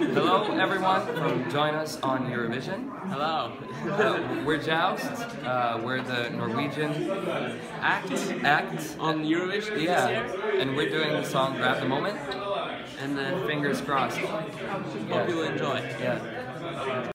Hello, everyone from Join Us on Eurovision. Hello. Uh, we're JOWST. Uh, we're the Norwegian act. Act. On Eurovision this year? and we're doing the song "Grab the Moment." And then Fingers crossed. hope you will enjoy. Yeah.